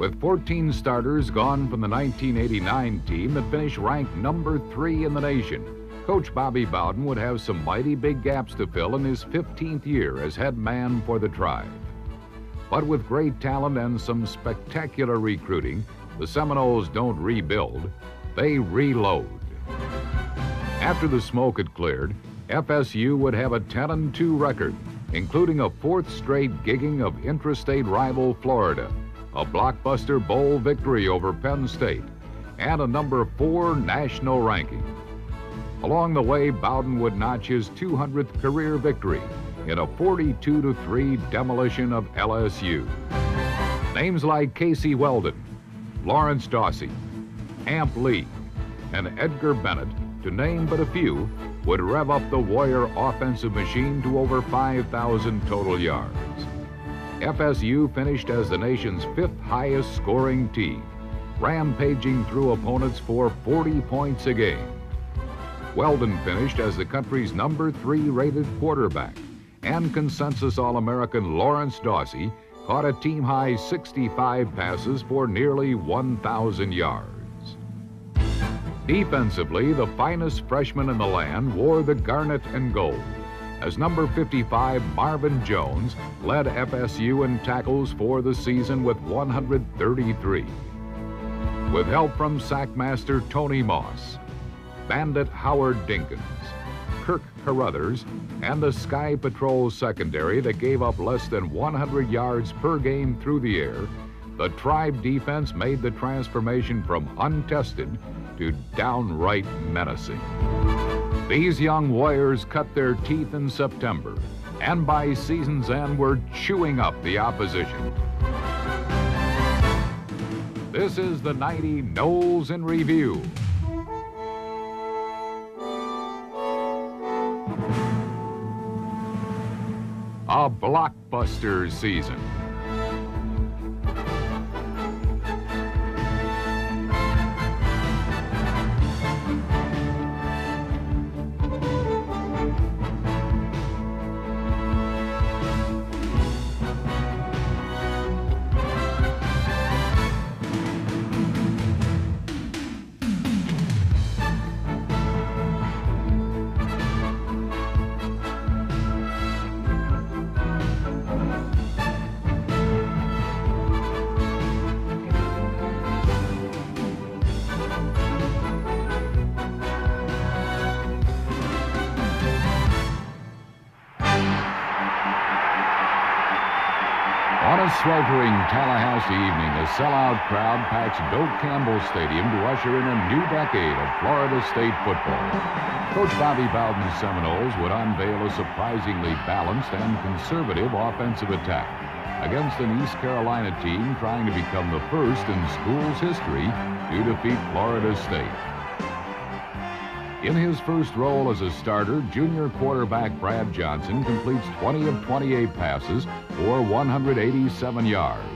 With 14 starters gone from the 1989 team that finished ranked number three in the nation, Coach Bobby Bowden would have some mighty big gaps to fill in his 15th year as head man for the tribe. But with great talent and some spectacular recruiting, the Seminoles don't rebuild, they reload. After the smoke had cleared, FSU would have a 10 2 record, including a fourth straight gigging of intrastate rival Florida a blockbuster bowl victory over Penn State, and a number four national ranking. Along the way, Bowden would notch his 200th career victory in a 42 3 demolition of LSU. Names like Casey Weldon, Lawrence Dawsey, Amp Lee, and Edgar Bennett, to name but a few, would rev up the Warrior offensive machine to over 5,000 total yards. FSU finished as the nation's fifth highest scoring team, rampaging through opponents for 40 points a game. Weldon finished as the country's number three rated quarterback, and consensus All American Lawrence Dawsey caught a team high 65 passes for nearly 1,000 yards. Defensively, the finest freshman in the land wore the garnet and gold as number 55 Marvin Jones led FSU in tackles for the season with 133. With help from sackmaster Tony Moss, bandit Howard Dinkins, Kirk Carruthers, and the Sky Patrol secondary that gave up less than 100 yards per game through the air, the Tribe defense made the transformation from untested to downright menacing. These young warriors cut their teeth in September, and by season's end were chewing up the opposition. This is the 90 Noles in Review. A blockbuster season. Crowd packs Doak Campbell Stadium to usher in a new decade of Florida State football. Coach Bobby Bowden's Seminoles would unveil a surprisingly balanced and conservative offensive attack against an East Carolina team trying to become the first in school's history to defeat Florida State. In his first role as a starter, junior quarterback Brad Johnson completes 20 of 28 passes for 187 yards.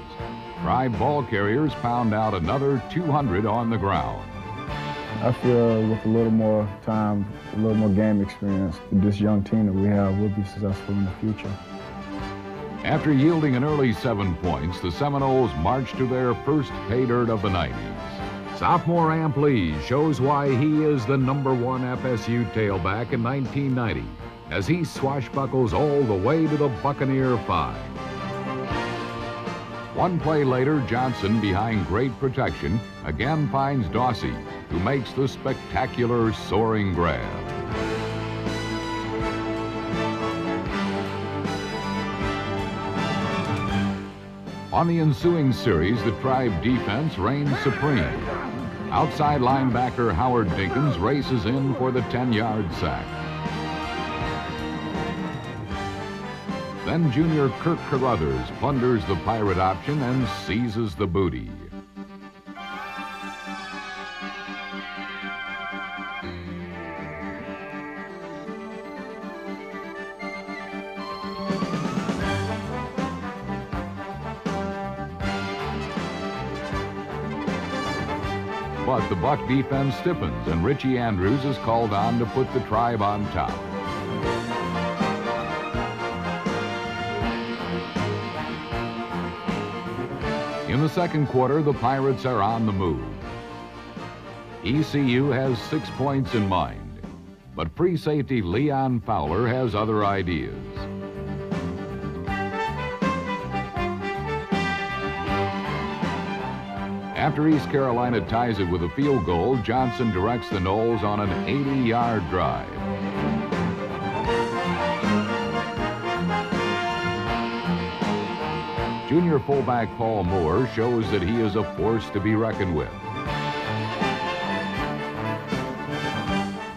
Tribe ball carriers pound out another 200 on the ground. I feel with a little more time, a little more game experience, this young team that we have will be successful in the future. After yielding an early seven points, the Seminoles march to their first pay dirt of the 90s. Sophomore Amp Lee shows why he is the number one FSU tailback in 1990 as he swashbuckles all the way to the Buccaneer Five. One play later, Johnson, behind great protection, again finds Dawsey, who makes the spectacular soaring grab. On the ensuing series, the Tribe defense reigns supreme. Outside linebacker Howard Dinkins races in for the 10-yard sack. Then junior Kirk Carruthers plunders the pirate option and seizes the booty. But the Buck defense stiffens, and Richie Andrews is called on to put the tribe on top. Second quarter, the Pirates are on the move. ECU has six points in mind, but free safety Leon Fowler has other ideas. After East Carolina ties it with a field goal, Johnson directs the Noles on an 80-yard drive. Junior fullback Paul Moore shows that he is a force to be reckoned with.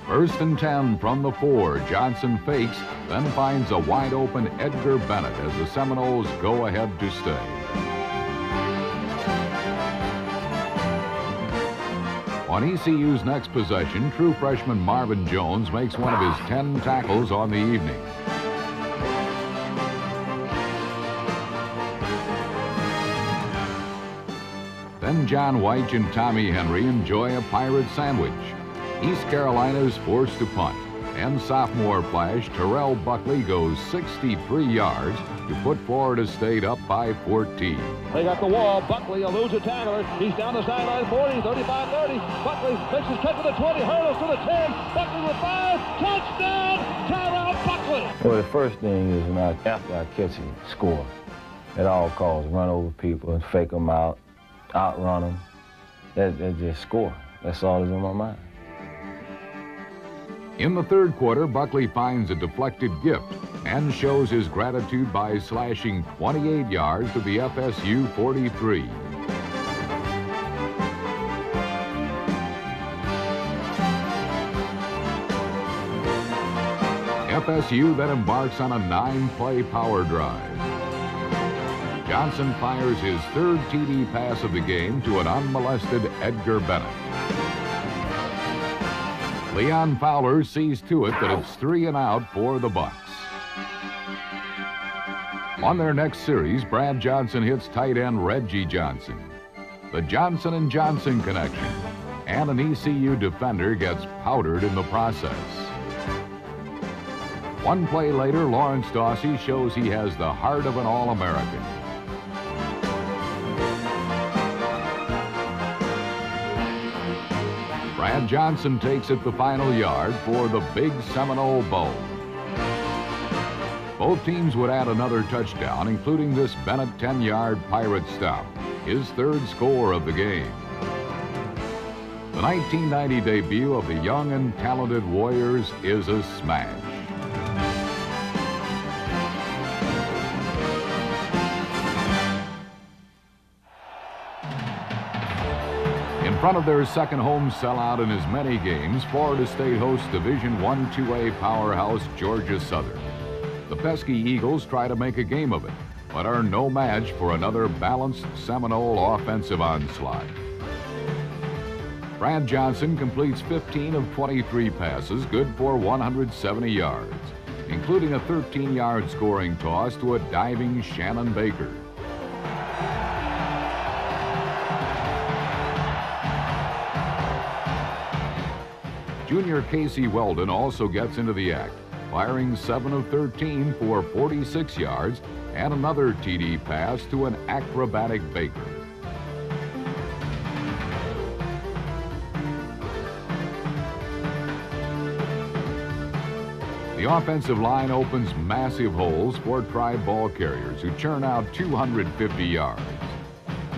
First and 10 from the four, Johnson fakes, then finds a wide open Edgar Bennett as the Seminoles go ahead to stay. On ECU's next possession, true freshman Marvin Jones makes one of his 10 tackles on the evening. John White and Tommy Henry enjoy a pirate sandwich. East Carolina is forced to punt, and sophomore flash Terrell Buckley goes 63 yards to put Florida State up by 14. They got the wall. Buckley eludes a tackler. He's down the sideline 40, 35, 30. Buckley makes his cut to the 20, hurdles to the 10. Buckley with five. Touchdown, Terrell Buckley. Well, the first thing is not after I catch a score. At all costs, run over people and fake them out, outrun them. That, that just score. That's all that's in my mind. In the third quarter, Buckley finds a deflected gift and shows his gratitude by slashing 28 yards to the FSU 43. FSU then embarks on a nine-play power drive. Johnson fires his third TD pass of the game to an unmolested Edgar Bennett. Leon Fowler sees to it that it's three and out for the Bucks. On their next series, Brad Johnson hits tight end Reggie Johnson. The Johnson and Johnson connection, and an ECU defender gets powdered in the process. One play later, Lawrence Dawsey shows he has the heart of an All-American. Brad Johnson takes it the final yard for the Big Seminole Bowl. Both teams would add another touchdown, including this Bennett 10-yard Pirate stop, his third score of the game. The 1990 debut of the young and talented Warriors is a smash. Front of their second home sellout in as many games, Florida State hosts Division I 2A powerhouse Georgia Southern. The pesky Eagles try to make a game of it, but are no match for another balanced Seminole offensive onslaught. Brad Johnson completes 15 of 23 passes, good for 170 yards, including a 13-yard scoring toss to a diving Shannon Baker. Junior Casey Weldon also gets into the act, firing 7 of 13 for 46 yards and another TD pass to an acrobatic Baker. The offensive line opens massive holes for tribe ball carriers who churn out 250 yards.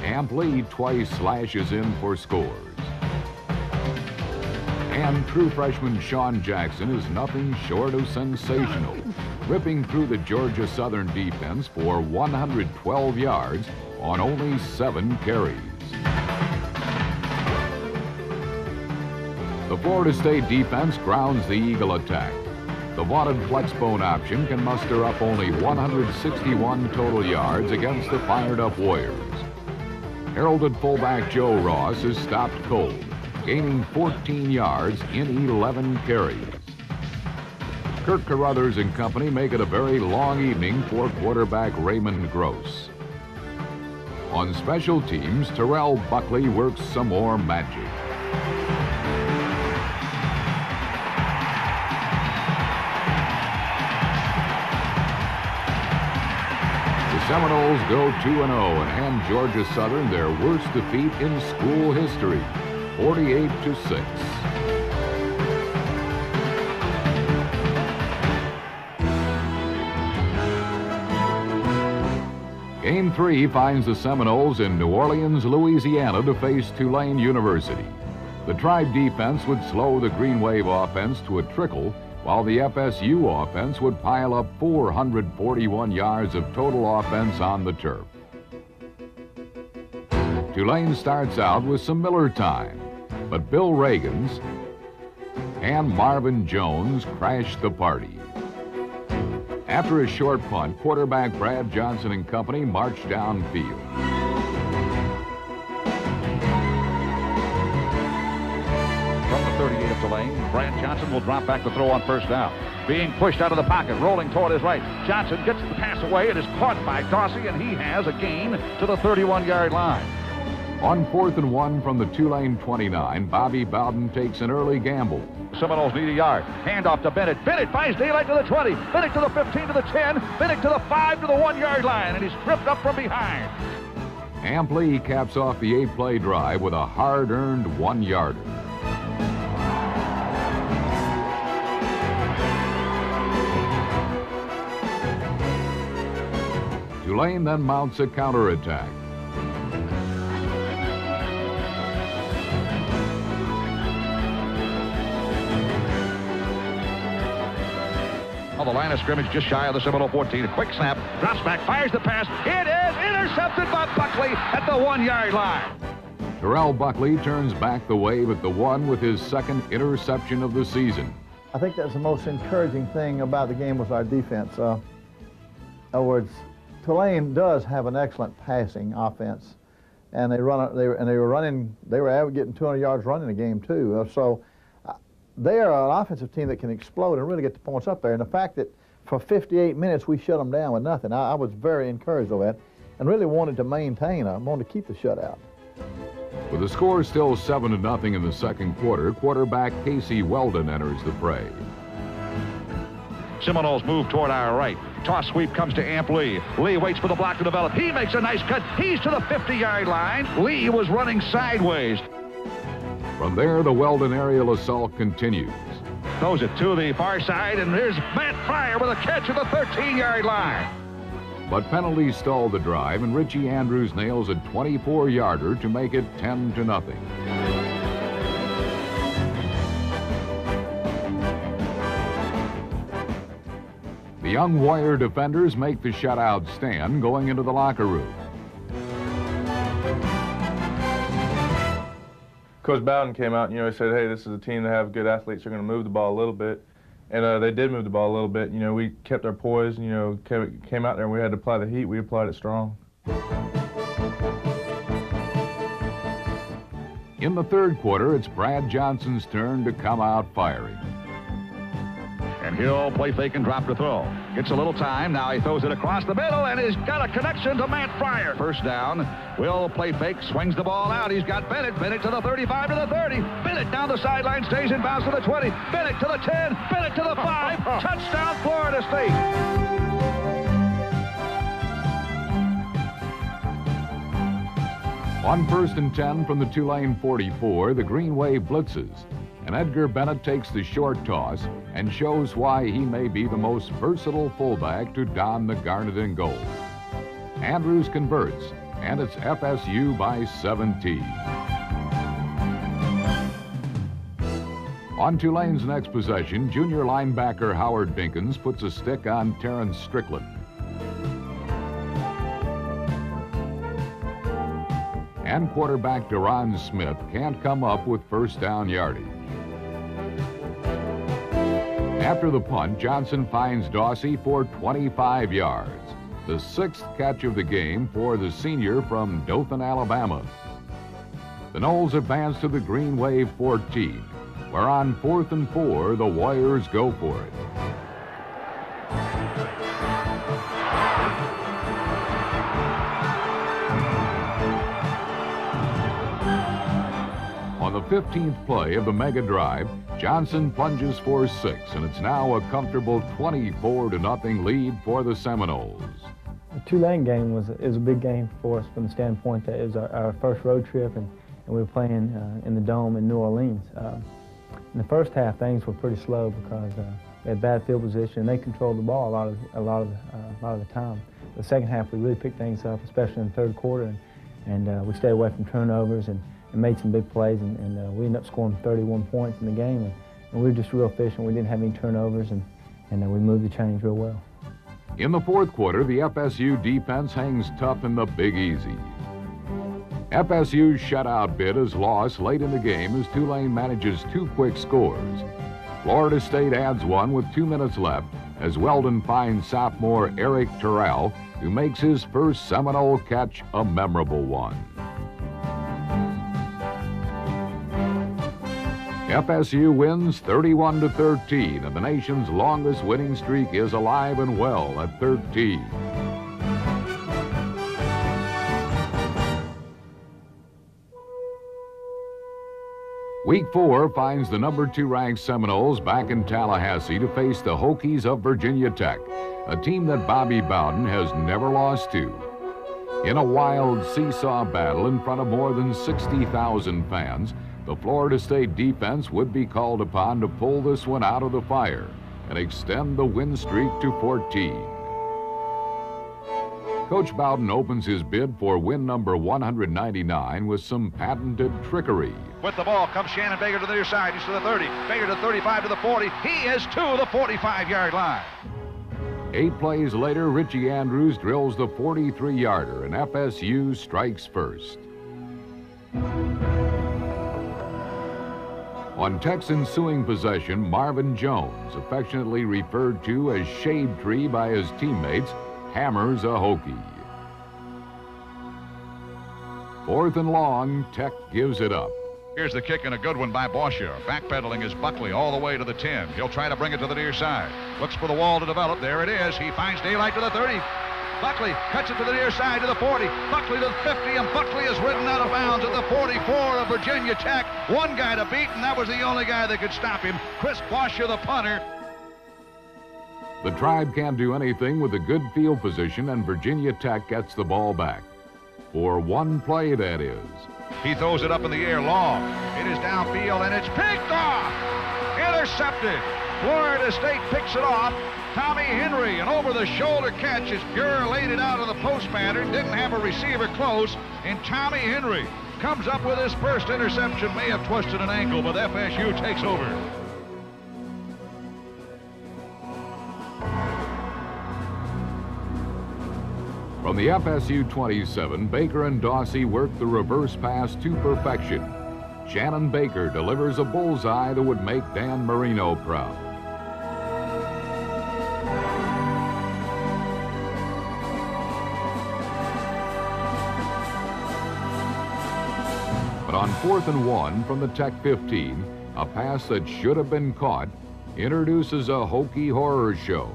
Amp Lee twice slashes in for scores. And true freshman Sean Jackson is nothing short of sensational, ripping through the Georgia Southern defense for 112 yards on only seven carries. The Florida State defense grounds the Eagle attack. The vaunted flexbone option can muster up only 161 total yards against the fired-up Warriors. Heralded fullback Joe Ross is stopped cold gaining 14 yards in 11 carries. Kirk Carruthers and company make it a very long evening for quarterback Raymond Gross. On special teams, Terrell Buckley works some more magic. The Seminoles go 2-0 and hand Georgia Southern their worst defeat in school history, 48 to 6. Game three finds the Seminoles in New Orleans, Louisiana to face Tulane University. The Tribe defense would slow the Green Wave offense to a trickle, while the FSU offense would pile up 441 yards of total offense on the turf. Tulane starts out with some Miller time, but Bill Reagans and Marvin Jones crash the party. After a short punt, quarterback Brad Johnson and company marched downfield. From the 38 of Tulane, Brad Johnson will drop back to throw on first down. Being pushed out of the pocket, rolling toward his right. Johnson gets the pass away and is caught by Dawsey, and he has a gain to the 31-yard line. On fourth and one from the Tulane 29, Bobby Bowden takes an early gamble. Seminoles need a yard. Hand off to Bennett. Bennett finds daylight to the 20. Bennett to the 15 to the 10. Bennett to the 5 to the 1-yard line, and he's tripped up from behind. Amp Lee caps off the eight-play drive with a hard-earned one-yarder. Tulane then mounts a counterattack. On the line of scrimmage, just shy of the Seminole 14. A quick snap, drops back, fires the pass. It is intercepted by Buckley at the one-yard line. Terrell Buckley turns back the wave at the one with his second interception of the season. I think that's the most encouraging thing about the game was our defense. Uh, in other words, Tulane does have an excellent passing offense, and they run. They and they were running. They were getting 200 yards running a game too. Uh, so they are an offensive team that can explode and really get the points up there. And the fact that for 58 minutes we shut them down with nothing, I, I was very encouraged of that, and really wanted to maintain. I wanted to keep the shutout. With the score still 7 to nothing in the second quarter, quarterback Casey Weldon enters the fray. Seminoles move toward our right. Toss sweep comes to Amp Lee. Lee waits for the block to develop. He makes a nice cut. He's to the 50-yard line. Lee was running sideways. From there, the Weldon aerial assault continues. Throws it to the far side, and there's Matt Frier with a catch at the 13-yard line. But penalties stall the drive, and Richie Andrews nails a 24-yarder to make it 10 to nothing. The young Warrior defenders make the shutout stand going into the locker room. Coach Bowden came out and you know he said, "Hey, this is a team that have good athletes. They're going to move the ball a little bit." And uh, they did move the ball a little bit. You know, we kept our poise. And, you know, came, came out there and we had to apply the heat. We applied it strong. In the third quarter, it's Brad Johnson's turn to come out firing. And he'll play fake and drop to throw. Gets a little time. Now he throws it across the middle and he's got a connection to Matt Frier. First down. Will play fake, swings the ball out. He's got Bennett. Bennett to the 35 to the 30. Bennett down the sideline, stays in bounds to the 20. Bennett to the 10. Bennett to the 5. Touchdown, Florida State. On first and 10 from the Tulane 44, the Green Wave blitzes. And Edgar Bennett takes the short toss and shows why he may be the most versatile fullback to don the garnet and gold. Andrews converts, and it's FSU by 17. On Tulane's next possession, junior linebacker Howard Dinkins puts a stick on Terrence Strickland. And quarterback Duron Smith can't come up with first down yardage. After the punt, Johnson finds Dawsey for 25 yards, the sixth catch of the game for the senior from Dothan, Alabama. The Noles advance to the Green Wave 14, where on fourth and four, the Warriors go for it. On the 15th play of the mega drive, Johnson plunges for six, and it's now a comfortable 24 to nothing lead for the Seminoles. The Tulane game was is a big game for us from the standpoint that it was our, our first road trip and, and we were playing uh, in the Dome in New Orleans. Um, in the first half, things were pretty slow because uh, we had bad field position. and They controlled the ball a lot of a lot of uh, a lot of the time. The second half, we really picked things up, especially in the third quarter, and, and uh, we stayed away from turnovers and, and made some big plays, and, and uh, we ended up scoring 31 points in the game. And, and we were just real efficient. We didn't have any turnovers, and, and uh, we moved the chains real well. In the fourth quarter, the FSU defense hangs tough in the Big Easy. FSU's shutout bid is lost late in the game as Tulane manages two quick scores. Florida State adds one with two minutes left as Weldon finds sophomore Eric Terrell, who makes his first Seminole catch a memorable one. FSU wins 31 to 13, and the nation's longest winning streak is alive and well at 13. Week four finds the number two ranked Seminoles back in Tallahassee to face the Hokies of Virginia Tech, a team that Bobby Bowden has never lost to. In a wild seesaw battle in front of more than 60,000 fans, the Florida State defense would be called upon to pull this one out of the fire and extend the win streak to 14. Coach Bowden opens his bid for win number 199 with some patented trickery. With the ball comes Shannon Baker to the near side. He's to the 30. Baker to 35 to the 40. He is to the 45-yard line. Eight plays later, Richie Andrews drills the 43-yarder, and FSU strikes first. On Tech's ensuing possession, Marvin Jones, affectionately referred to as Shade Tree by his teammates, hammers a Hokie. Fourth and long, Tech gives it up. Here's the kick and a good one by Bossier. Backpedaling is Buckley all the way to the 10. He'll try to bring it to the near side. Looks for the wall to develop. There it is. He finds daylight to the 30. Buckley cuts it to the near side to the 40. Buckley to the 50, and Buckley is ridden out of bounds at the 44 of Virginia Tech. One guy to beat, and that was the only guy that could stop him. Chris Bossier, the punter. The Tribe can't do anything with a good field position, and Virginia Tech gets the ball back. For one play, that is. He throws it up in the air long. It is downfield, and it's picked off. Intercepted. Florida State picks it off. Tommy Henry, an over-the-shoulder catch as Furrer laid it out of the post pattern, didn't have a receiver close, and Tommy Henry comes up with his first interception. May have twisted an ankle, but FSU takes over. From the FSU 27, Baker and Dawsey work the reverse pass to perfection. Shannon Baker delivers a bullseye that would make Dan Marino proud. On fourth and one from the Tech 15, a pass that should have been caught introduces a hokey horror show.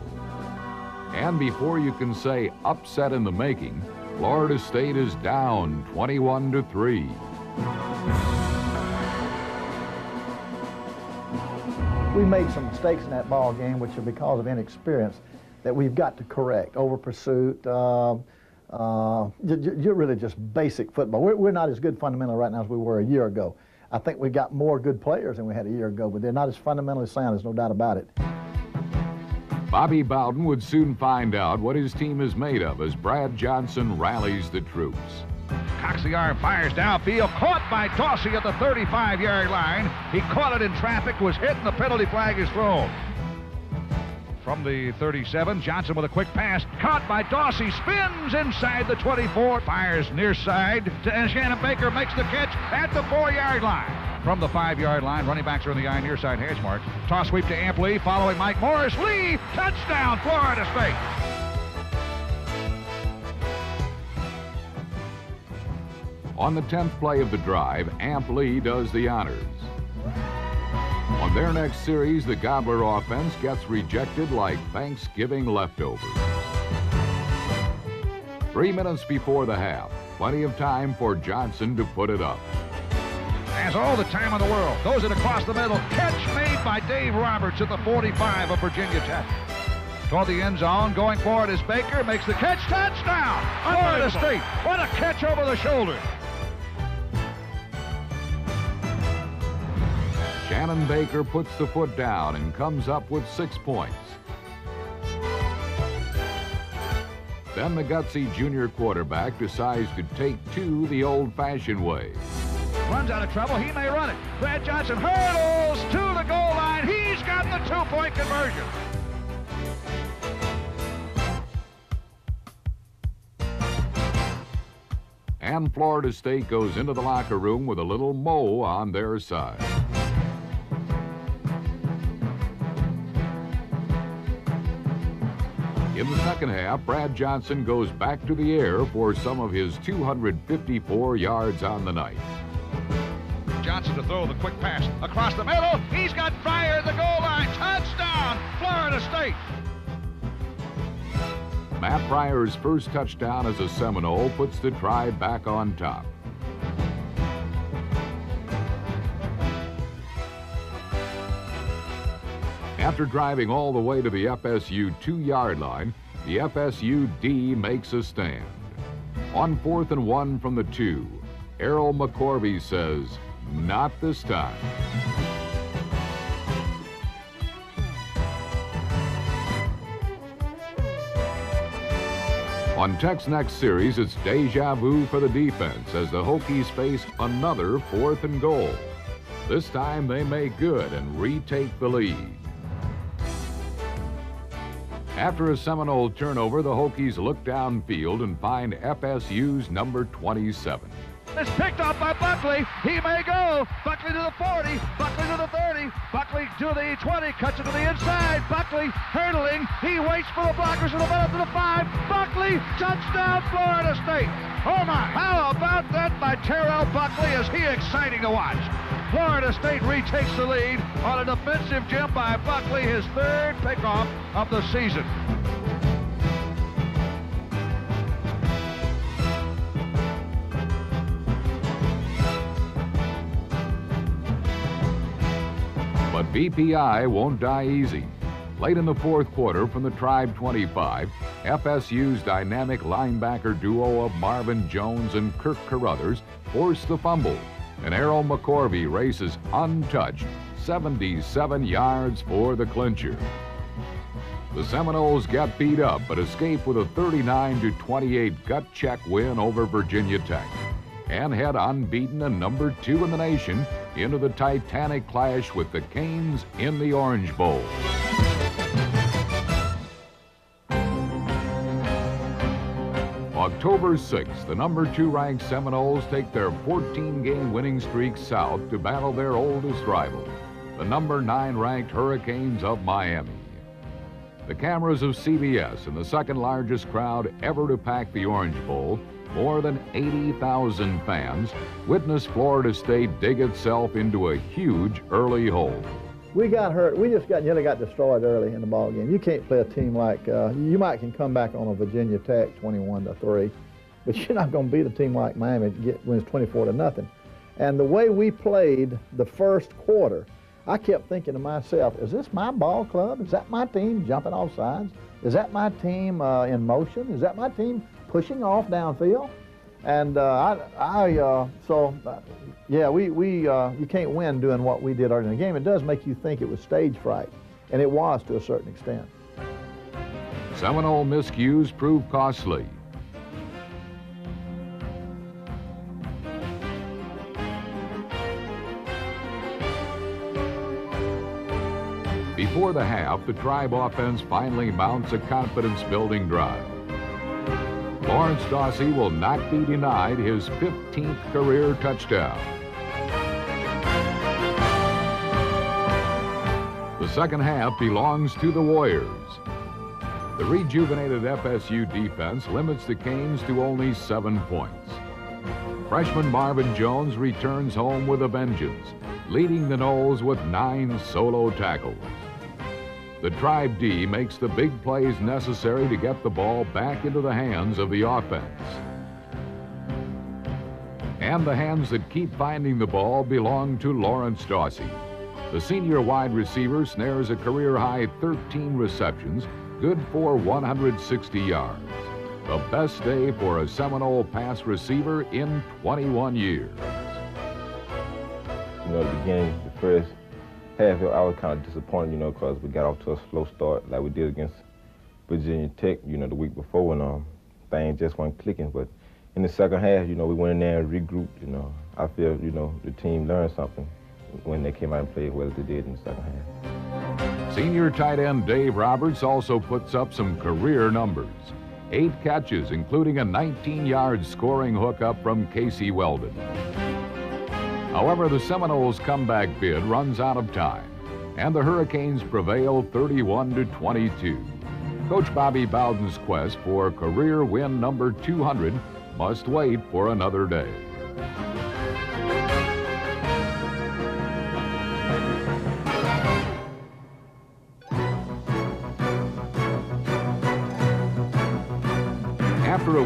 And before you can say upset in the making, Florida State is down 21 to 3. We made some mistakes in that ball game, which are because of inexperience that we've got to correct. Over pursuit, uh, uh, you're really just basic football. We're, we're not as good fundamentally right now as we were a year ago. I think we got more good players than we had a year ago, but they're not as fundamentally sound. There's no doubt about it. Bobby Bowden would soon find out what his team is made of as Brad Johnson rallies the troops. Cocks the arm, fires downfield, caught by Dawsey at the 35-yard line. He caught it in traffic, was hit, and the penalty flag is thrown. From the 37, Johnson with a quick pass, caught by Dawsey, spins inside the 24, fires near side, and Shannon Baker makes the catch at the four-yard line. From the five-yard line, running backs are in the eye near side hash mark. Toss sweep to Amp Lee, following Mike Morris. Lee, touchdown, Florida State. On the 10th play of the drive, Amp Lee does the honors. On their next series, the Gobbler offense gets rejected like Thanksgiving leftovers. Three minutes before the half, plenty of time for Johnson to put it up. Has all the time in the world. Throws it across the middle. Catch made by Dave Roberts at the 45 of Virginia Tech. toward the end zone. Going forward is Baker. Makes the catch. Touchdown! Florida State. What a catch over the shoulder. Shannon Baker puts the foot down and comes up with six points. Then the gutsy junior quarterback decides to take two the old-fashioned way. Runs out of trouble. He may run it. Brad Johnson hurdles to the goal line. He's got the two-point conversion. And Florida State goes into the locker room with a little mo on their side. In the second half, Brad Johnson goes back to the air for some of his 254 yards on the night. Johnson to throw the quick pass across the middle. He's got Frier at the goal line. Touchdown, Florida State. Matt Frier's first touchdown as a Seminole puts the Tribe back on top. After driving all the way to the FSU two-yard line, the FSU D makes a stand. On fourth and one from the two, Errol McCorvey says, not this time. On Tech's next series, it's deja vu for the defense as the Hokies face another fourth and goal. This time they make good and retake the lead. After a Seminole turnover, the Hokies look downfield and find FSU's number 27. It's picked off by Buckley. He may go. Buckley to the 40. Buckley to the 30. Buckley to the 20. Cuts it to the inside. Buckley hurdling. He waits for the blockers to the middle to the 5. Buckley, touchdown, Florida State. Oh my, how about that by Terrell Buckley? Is he exciting to watch? Florida State retakes the lead on a defensive gem by Buckley, his third pickoff of the season. But VPI won't die easy. Late in the fourth quarter from the Tribe 25, FSU's dynamic linebacker duo of Marvin Jones and Kirk Carruthers forced the fumble, and Errol McCorvey races untouched 77 yards for the clincher. The Seminoles get beat up but escape with a 39 28 gut check win over Virginia Tech and head unbeaten and number two in the nation into the titanic clash with the Canes in the Orange Bowl. October 6th, the number two ranked Seminoles take their 14 game winning streak south to battle their oldest rival, the number nine ranked Hurricanes of Miami. The cameras of CBS and the second largest crowd ever to pack the Orange Bowl, more than 80,000 fans, witnessed Florida State dig itself into a huge early hole. We got hurt. We just got nearly got destroyed early in the ball game. You can't play a team like uh, you might can come back on a Virginia Tech 21 to three, but you're not going to beat a team like Miami get wins 24 to nothing. And the way we played the first quarter, I kept thinking to myself, is this my ball club? Is that my team jumping off sides? Is that my team uh, in motion? Is that my team pushing off downfield? And uh, I, I uh, so uh, yeah, we, we you can't win doing what we did early in the game. It does make you think it was stage fright, and it was to a certain extent. Seminole miscues prove costly. Before the half, the Tribe offense finally mounts a confidence-building drive. Lawrence Dawsey will not be denied his 15th career touchdown. The second half belongs to the Warriors. The rejuvenated FSU defense limits the Canes to only seven points. Freshman Marvin Jones returns home with a vengeance, leading the Noles with nine solo tackles. The Tribe D makes the big plays necessary to get the ball back into the hands of the offense. And the hands that keep finding the ball belong to Lawrence Dawsey. The senior wide receiver snares a career high 13 receptions, good for 160 yards. The best day for a Seminole pass receiver in 21 years. You know, the beginning, the first half, I was kind of disappointed, you know, because we got off to a slow start like we did against Virginia Tech, you know, the week before when um, things just weren't clicking. But in the second half, you know, we went in there and regrouped, you know. I feel, you know, the team learned something when they came out and played well as they did in the second half. Senior tight end Dave Roberts also puts up some career numbers. Eight catches, including a 19-yard scoring hookup from Casey Weldon. However, the Seminoles' comeback bid runs out of time, and the Hurricanes prevail 31 to 22. Coach Bobby Bowden's quest for career win number 200 must wait for another day.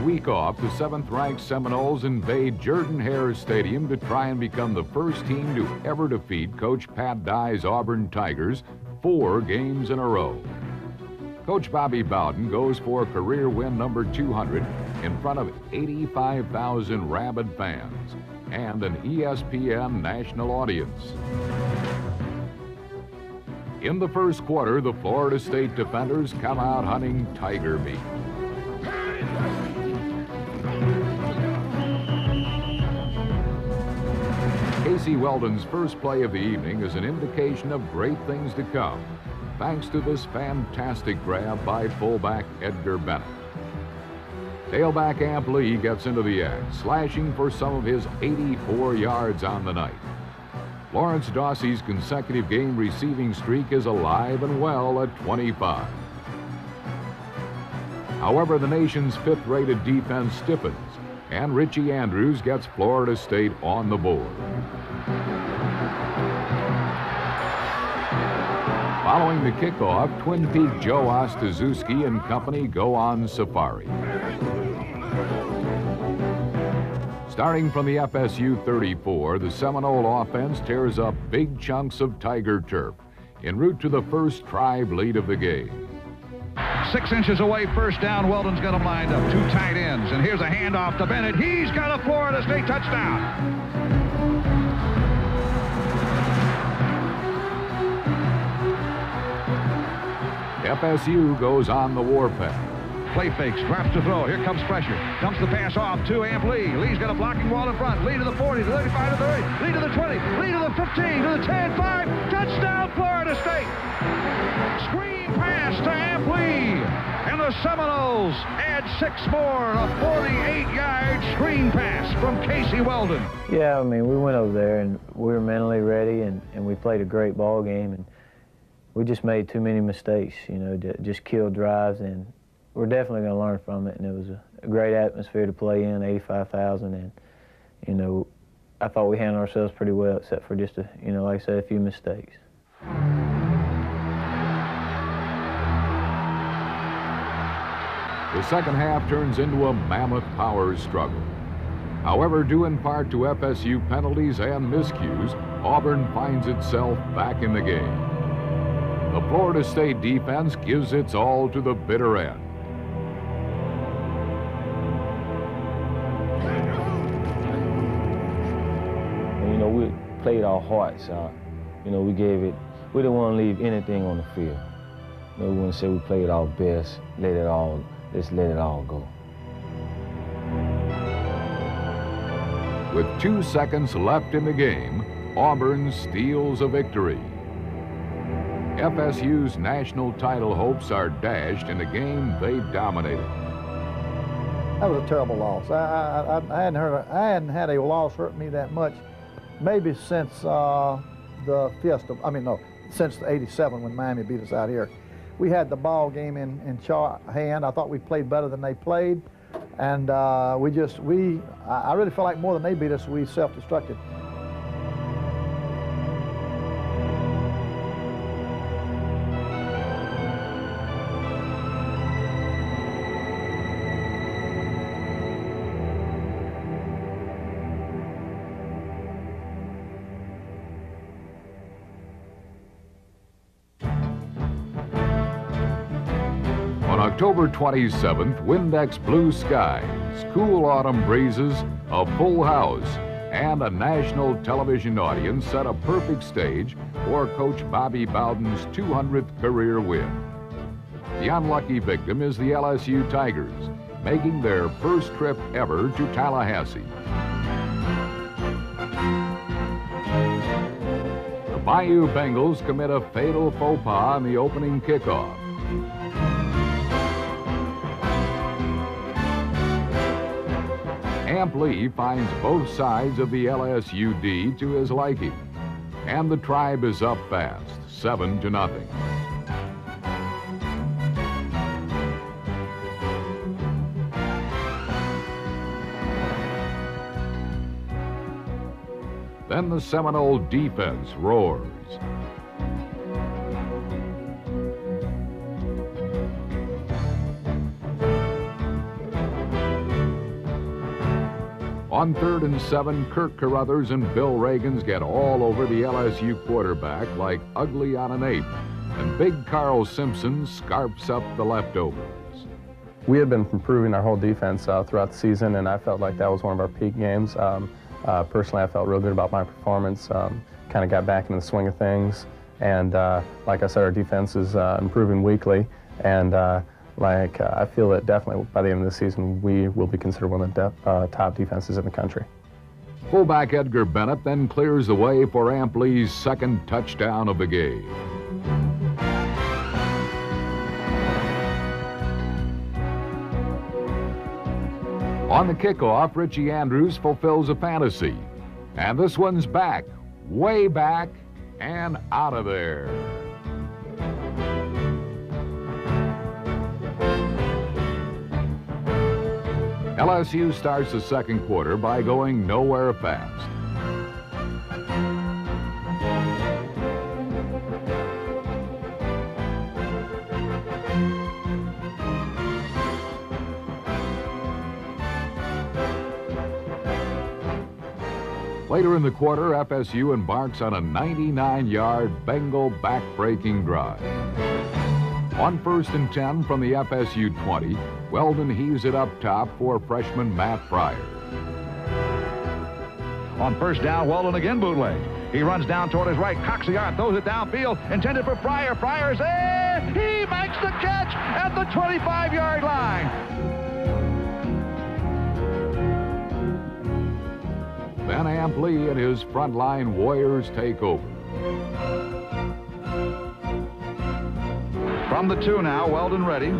Week off, the seventh-ranked Seminoles invade Jordan-Hare Stadium to try and become the first team to ever defeat Coach Pat Dye's Auburn Tigers four games in a row. Coach Bobby Bowden goes for career win number 200 in front of 85,000 rabid fans and an ESPN national audience. In the first quarter, the Florida State defenders come out hunting tiger meat. Casey Weldon's first play of the evening is an indication of great things to come thanks to this fantastic grab by fullback Edgar Bennett. Tailback Amp Lee gets into the act, slashing for some of his 84 yards on the night. Lawrence Dawsey's consecutive game receiving streak is alive and well at 25. However, the nation's fifth-rated defense stiffens, and Richie Andrews gets Florida State on the board. Following the kickoff, Twin Peak Joe Ostazuski and company go on safari. Starting from the FSU 34, the Seminole offense tears up big chunks of Tiger turf en route to the first tribe lead of the game. Six inches away, first down. Weldon's got him lined up. Two tight ends. And here's a handoff to Bennett. He's got a Florida State touchdown. FSU goes on the warpath. Play fakes, drops to throw. Here comes pressure. Dumps the pass off to Amp Lee. Lee's got a blocking wall in front. Lee to the 40, to the 35, to the 30. Lee to the 20. Lee to the 15, to the 10, 5. Touchdown, Florida State. Screen pass to Amp Lee. And the Seminoles add six more. A 48-yard screen pass from Casey Weldon. Yeah, I mean, we went over there and we were mentally ready and, and we played a great ball game. And we just made too many mistakes, you know, just killed drives, and we're definitely going to learn from it. And it was a, a great atmosphere to play in, 85,000, and you know, I thought we handled ourselves pretty well, except for just a, you know, like I said, a few mistakes. The second half turns into a mammoth power struggle. However, due in part to FSU penalties and miscues, Auburn finds itself back in the game. The Florida State defense gives its all to the bitter end. You know, we played our hearts out. You know, we gave it, we didn't want to leave anything on the field. You know, we to say we played our best, let it all, let's let it all go. With two seconds left in the game, Auburn steals a victory. FSU's national title hopes are dashed in a game they dominated. That was a terrible loss. I, I, I hadn't heard. I hadn't had a loss hurt me that much, maybe since uh, the Fiesta. I mean, no, since '87 when Miami beat us out here. We had the ball game in in hand. I thought we played better than they played, and uh, we just we. I really felt like more than they beat us, we self-destructed. October 27th, Windex blue skies, cool autumn breezes, a full house, and a national television audience set a perfect stage for Coach Bobby Bowden's 200th career win. The unlucky victim is the LSU Tigers, making their first trip ever to Tallahassee. The Bayou Bengals commit a fatal faux pas in the opening kickoff. Amp Lee finds both sides of the LSUD to his liking, and the tribe is up fast, seven to nothing. Then the Seminole defense roars. On third and seven, Kirk Carruthers and Bill Reagans get all over the LSU quarterback like ugly on an ape, and Big Carl Simpson scarps up the leftovers. We had been improving our whole defense uh, throughout the season, and I felt like that was one of our peak games. Um, uh, personally, I felt real good about my performance. Um, kind of got back into the swing of things, and uh, like I said, our defense is uh, improving weekly, and uh, like uh, I feel that definitely by the end of the season, we will be considered one of the de top defenses in the country. Fullback Edgar Bennett then clears the way for Amp Lee's second touchdown of the game. On the kickoff, Richie Andrews fulfills a fantasy. And this one's back, way back, and out of there. LSU starts the second quarter by going nowhere fast. Later in the quarter, FSU embarks on a 99-yard Bengal back-breaking drive. On first and 10 from the FSU 20, Weldon heaves it up top for freshman Matt Frier. On first down, Weldon again bootleg. He runs down toward his right, cocks the arm, throws it downfield, intended for Frier. Frier's there. He makes the catch at the 25-yard line. Then Amp Lee and his frontline warriors take over. From the two now, Weldon ready.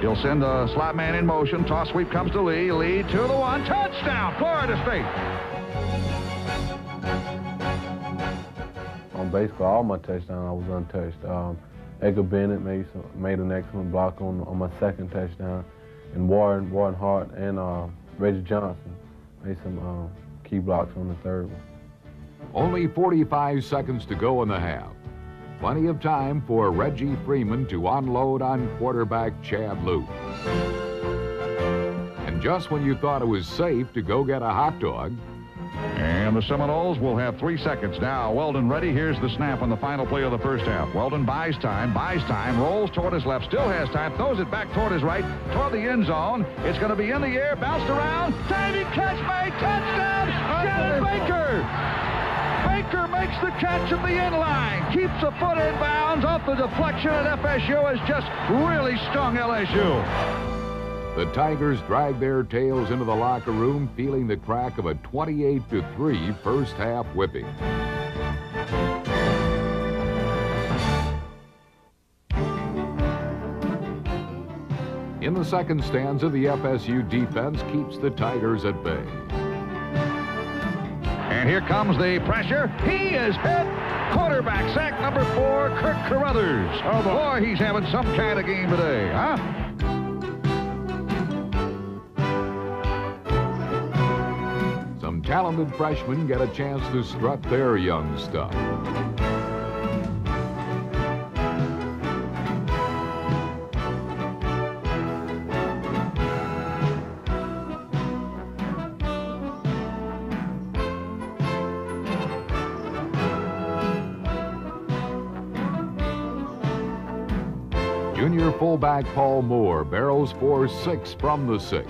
He'll send a slot man in motion. Toss sweep comes to Lee. Lee to the one. Touchdown, Florida State. On basically all my touchdowns, I was untouched. Um, Edgar Bennett made some, made an excellent block on on my second touchdown, and Warren Warren Hart and uh, Reggie Johnson made some um, key blocks on the third one. Only 45 seconds to go in the half. Plenty of time for Reggie Freeman to unload on quarterback Chad Loup. And just when you thought it was safe to go get a hot dog, and the Seminoles will have three seconds now. Weldon ready. Here's the snap on the final play of the first half. Weldon buys time, buys time, rolls toward his left, still has time, throws it back toward his right, toward the end zone. It's going to be in the air, bounced around. Timing catch made, touchdown, Shannon Baker. Baker makes the catch at the end line, keeps a foot in bounds off the deflection, and FSU has just really stung LSU. The Tigers drag their tails into the locker room, feeling the crack of a 28-3 first half whipping. In the second stanza, the FSU defense keeps the Tigers at bay. And here comes the pressure. He is hit. Quarterback sack number four, Kirk Carruthers. Oh boy, he's having some kind of game today, huh? Some talented freshmen get a chance to strut their young stuff. Fullback Paul Moore barrels for six from the six.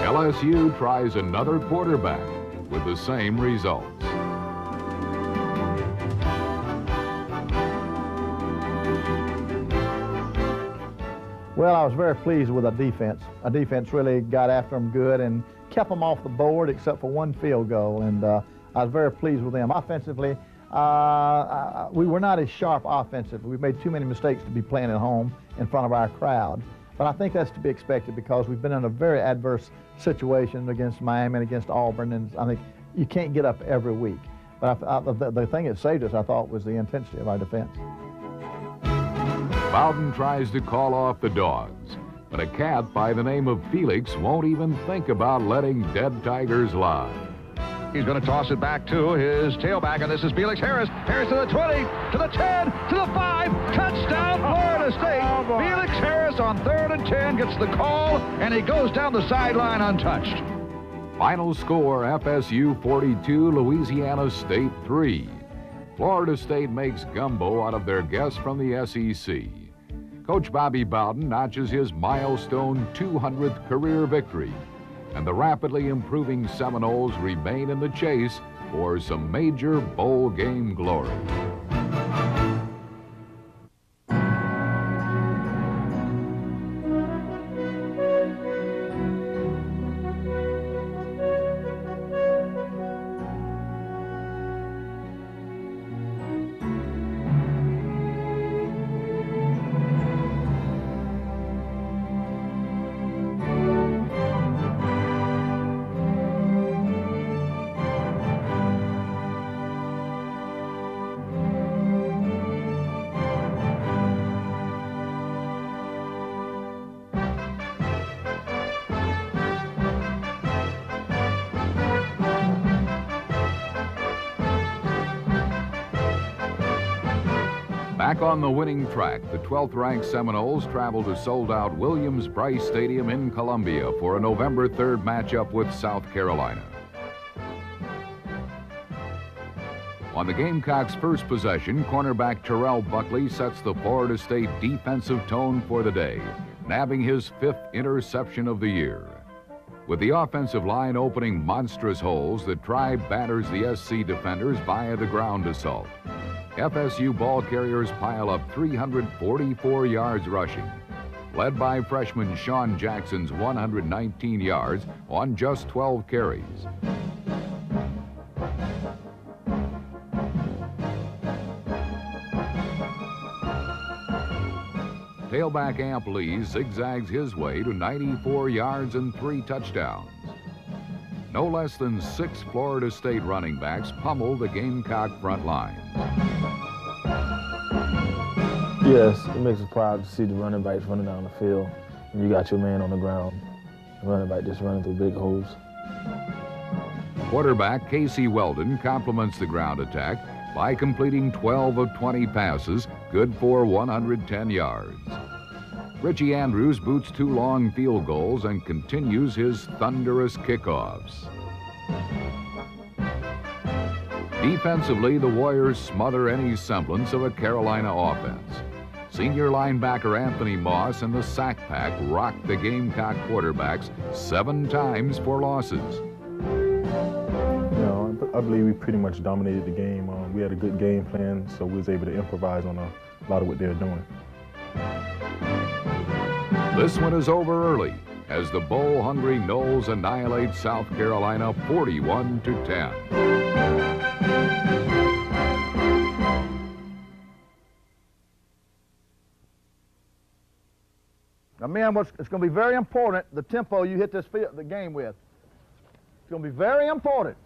LSU tries another quarterback with the same results. Well, I was very pleased with our defense. Our defense really got after them good and kept them off the board except for one field goal, and uh, I was very pleased with them. Offensively, uh, we were not as sharp offensively. We made too many mistakes to be playing at home in front of our crowd. But I think that's to be expected because we've been in a very adverse situation against Miami and against Auburn, and I think you can't get up every week. But I, I, the, the thing that saved us, I thought, was the intensity of our defense. Bowden tries to call off the dogs, but a cat by the name of Felix won't even think about letting dead tigers lie. He's going to toss it back to his tailback, and this is Felix Harris. Harris to the 20, to the 10, to the 5. Touchdown, Florida State. Oh, Felix Harris on third and 10 gets the call, and he goes down the sideline untouched. Final score FSU 42, Louisiana State 3. Florida State makes gumbo out of their guests from the SEC. Coach Bobby Bowden notches his milestone 200th career victory, and the rapidly improving Seminoles remain in the chase for some major bowl game glory. The winning track, the 12th ranked Seminoles travel to sold out Williams Brice Stadium in Columbia for a November 3rd matchup with South Carolina. On the Gamecocks' first possession, cornerback Terrell Buckley sets the Florida State defensive tone for the day, nabbing his fifth interception of the year. With the offensive line opening monstrous holes, the tribe batters the SC defenders via the ground assault. FSU ball carriers pile up 344 yards rushing, led by freshman Sean Jackson's 119 yards on just 12 carries. Tailback Amp Lee zigzags his way to 94 yards and three touchdowns. No less than six Florida State running backs pummel the Gamecock front line. Yes, it makes us proud to see the running backs running down the field. And you got your man on the ground, the running back just running through big holes. Quarterback Casey Weldon complements the ground attack by completing 12 of 20 passes, good for 110 yards. Richie Andrews boots two long field goals and continues his thunderous kickoffs. Defensively, the Warriors smother any semblance of a Carolina offense. Senior linebacker Anthony Moss and the Sack Pack rocked the Gamecock quarterbacks seven times for losses. I believe we pretty much dominated the game. Um, we had a good game plan, so we was able to improvise on a lot of what they were doing. This one is over early as the bowl-hungry Noles annihilate South Carolina 41 to 10. Now, man, it's going to be very important the tempo you hit this field, the game with. It's going to be very important.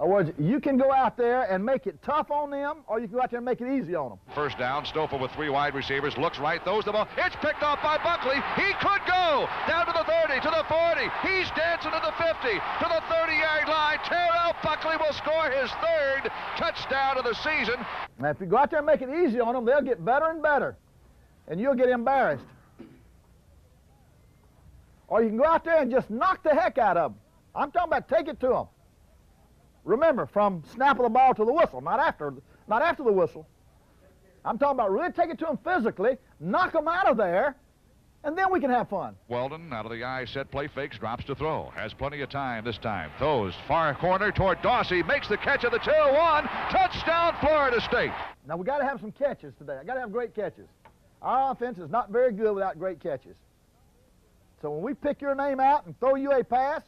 In other words, you can go out there and make it tough on them, or you can go out there and make it easy on them. First down, Stoffel with three wide receivers, looks right, throws the ball. It's picked off by Buckley. He could go down to the 30, to the 40. He's dancing to the 50, to the 30-yard line. Terrell Buckley will score his third touchdown of the season. Now, if you go out there and make it easy on them, they'll get better and better, and you'll get embarrassed. Or you can go out there and just knock the heck out of them. I'm talking about take it to them. Remember, from snap of the ball to the whistle, not after, not after the whistle. I'm talking about really take it to them physically, knock them out of there, and then we can have fun. Weldon out of the eye set play fakes, drops to throw. Has plenty of time this time. Throws far corner toward Dawsey, makes the catch of the 2-1. Touchdown, Florida State. Now we got to have some catches today. I got to have great catches. Our offense is not very good without great catches. So when we pick your name out and throw you a pass,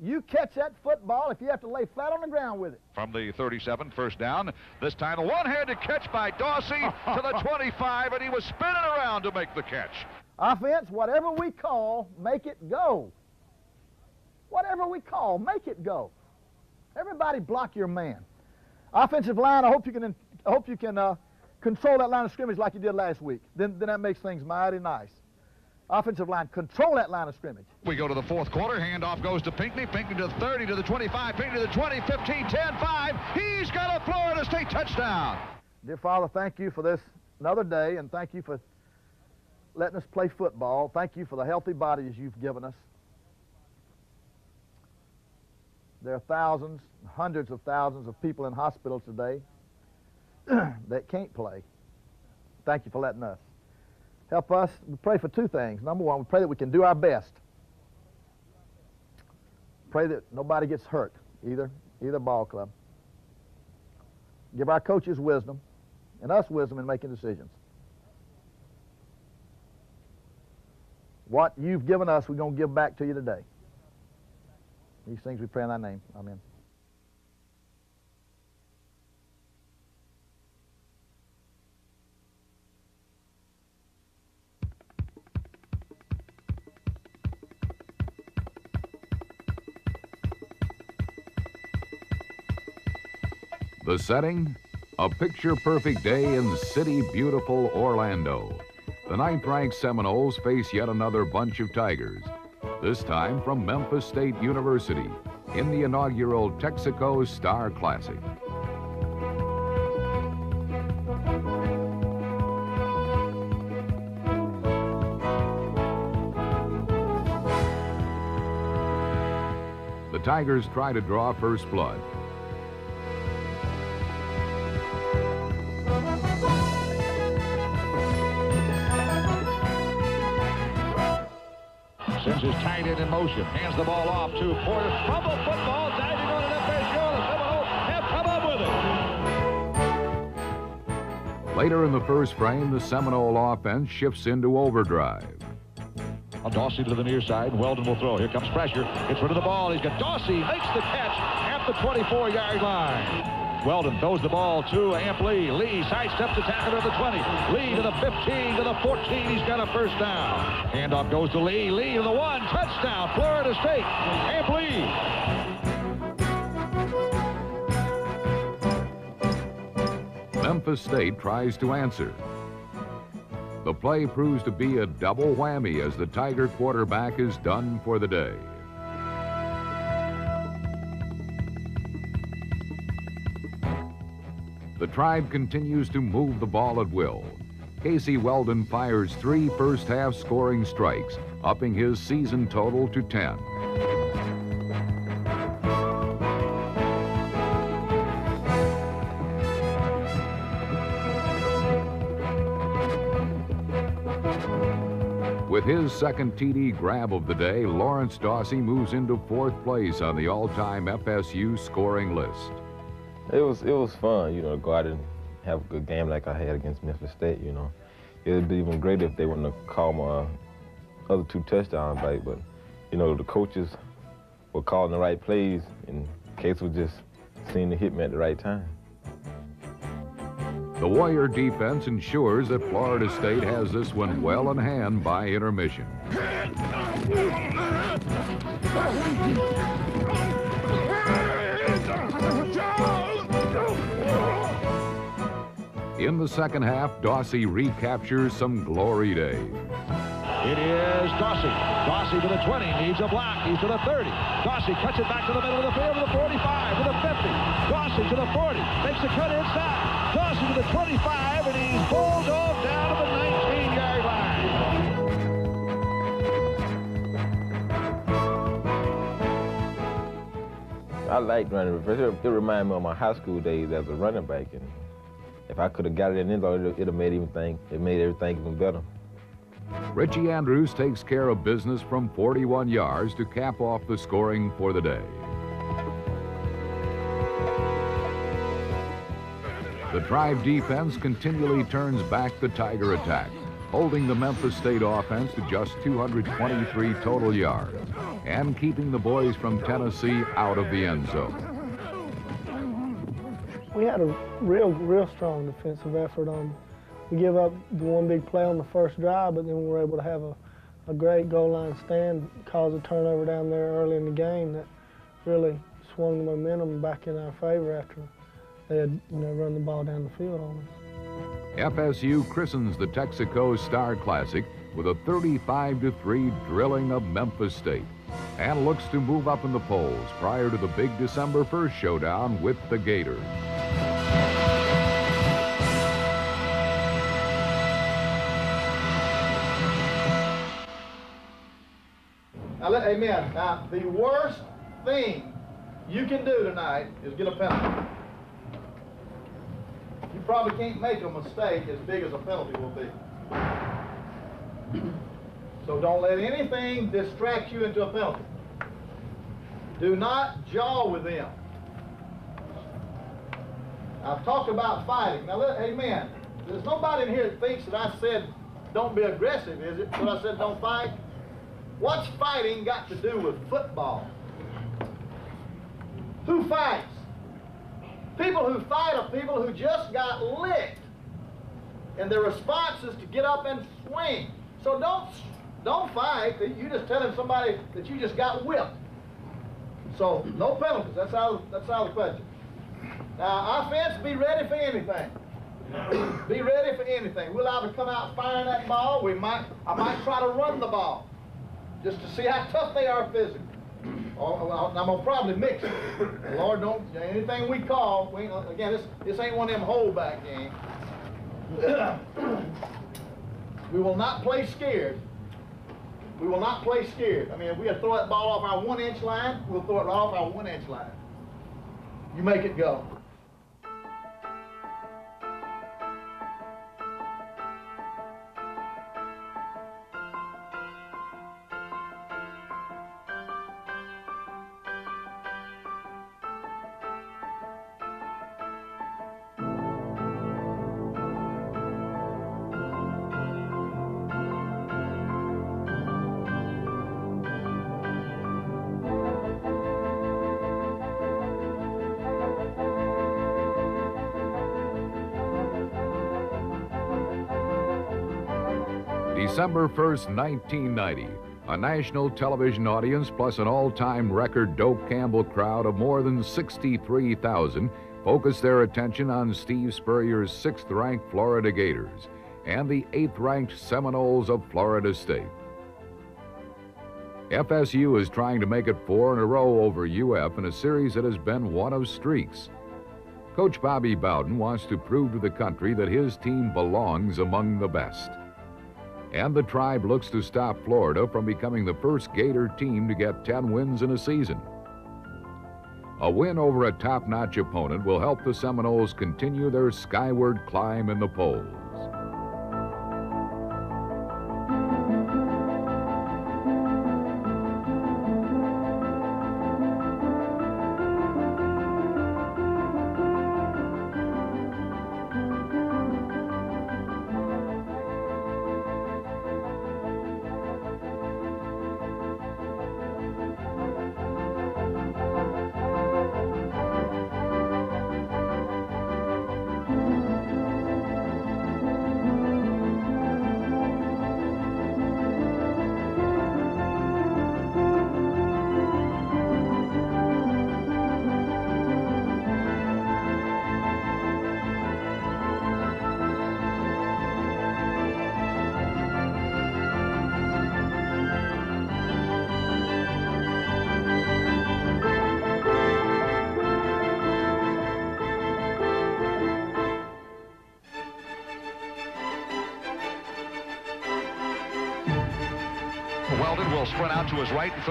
you catch that football if you have to lay flat on the ground with it. From the 37, first down. This time a one-handed catch by Dawsey to the 25, and he was spinning around to make the catch. Offense, whatever we call, make it go. Whatever we call, make it go. Everybody block your man. Offensive line, I hope you can, I hope you can uh, control that line of scrimmage like you did last week. Then, then that makes things mighty nice. Offensive line, control that line of scrimmage. We go to the fourth quarter. Handoff goes to Pinckney. Pinckney to the 30, to the 25, Pinckney to the 20, 15, 10, 5. He's got a Florida State touchdown. Dear Father, thank you for this another day, and thank you for letting us play football. Thank you for the healthy bodies you've given us. There are thousands, hundreds of thousands of people in hospitals today that can't play. Thank you for letting us. Help us. We pray for two things. Number one, we pray that we can do our best. Pray that nobody gets hurt, either, either ball club. Give our coaches wisdom and us wisdom in making decisions. What you've given us, we're going to give back to you today. These things we pray in thy name. Amen. The setting? A picture perfect day in city beautiful Orlando. The ninth ranked Seminoles face yet another bunch of Tigers, this time from Memphis State University in the inaugural Texaco Star Classic. The Tigers try to draw first blood. Sims is tight end in motion. Hands the ball off to Porter. Fumble football. Diving on an Seminoles have come up with it. Later in the first frame, the Seminole offense shifts into overdrive. A Dawsey to the near side. Weldon will throw. Here comes pressure. Gets rid of the ball. He's got Dawsey. Makes the catch at the 24-yard line. Weldon throws the ball to Amp Lee. Lee sidesteps the tackle to the 20. Lee to the 15, to the 14. He's got a first down. Handoff goes to Lee. Lee to the one. Touchdown, Florida State. Amp Lee. Memphis State tries to answer. The play proves to be a double whammy as the Tiger quarterback is done for the day. Tribe continues to move the ball at will. Casey Weldon fires three first half scoring strikes, upping his season total to 10. With his second TD grab of the day, Lawrence Dawsey moves into fourth place on the all-time FSU scoring list. It was it was fun, you know, to go out and have a good game like I had against Memphis State. You know, it'd be even greater if they wouldn't have called my other two touchdowns. But you know, the coaches were calling the right plays, and Case was just seeing to hit me at the right time. The Warrior defense ensures that Florida State has this one well in hand by intermission. In the second half, Dawsey recaptures some glory days. It is Dawsey. Dawsey to the 20, needs a block. He's to the 30. Dawsey cuts it back to the middle of the field to the 45, to the 50. Dawsey to the 40, makes the cut inside. Dawsey to the 25, and he's pulled off down to the 19-yard line. I like running reverse. It, reminds me of my high school days as a running back, and if I could have got it in there, it'd have made everything. It made everything even better. Richie Andrews takes care of business from 41 yards to cap off the scoring for the day. The Tribe defense continually turns back the Tiger attack, holding the Memphis State offense to just 223 total yards and keeping the boys from Tennessee out of the end zone. We had a real, real strong defensive effort on we give up the one big play on the first drive, but then we were able to have a, a great goal line stand, cause a turnover down there early in the game that really swung the momentum back in our favor after they had you know run the ball down the field on us. FSU christens the Texaco Star Classic with a 35-3 drilling of Memphis State and looks to move up in the polls prior to the big December 1st showdown with the Gators. Amen. Now, the worst thing you can do tonight is get a penalty. You probably can't make a mistake as big as a penalty will be. So don't let anything distract you into a penalty. Do not jaw with them. I've talked about fighting. Now, let, amen. There's nobody in here that thinks that I said don't be aggressive, is it? But I said don't fight. What's fighting got to do with football? Who fights? People who fight are people who just got licked. And their response is to get up and swing. So don't, don't fight. You're just telling somebody that you just got whipped. So no penalties. That's out, that's of the question. Now, offense, be ready for anything. be ready for anything. We'll either come out firing that ball. We might, I might try to run the ball just to see how tough they are physically. I'm gonna probably mix it. Lord, don't anything we call. We, again, this this ain't one of them holdback games. we will not play scared. We will not play scared. I mean, if we throw that ball off our one-inch line, we'll throw it right off our one-inch line. You make it go. December 1st, 1990, a national television audience plus an all-time record Doak Campbell crowd of more than 63,000 focused their attention on Steve Spurrier's sixth-ranked Florida Gators and the eighth-ranked Seminoles of Florida State. FSU is trying to make it four in a row over UF in a series that has been one of streaks. Coach Bobby Bowden wants to prove to the country that his team belongs among the best and the tribe looks to stop Florida from becoming the first Gator team to get 10 wins in a season. A win over a top-notch opponent will help the Seminoles continue their skyward climb in the polls.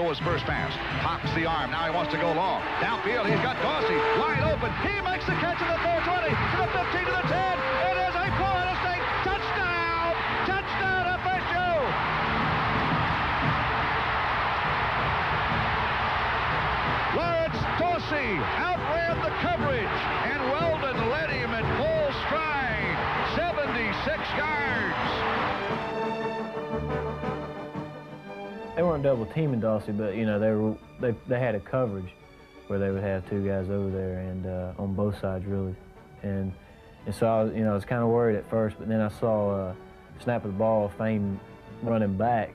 His first pass. Dawsey, but you know they were they they had a coverage where they would have two guys over there and uh, on both sides really, and and so I was, you know I was kind of worried at first, but then I saw uh, snap of the ball, Fame running back,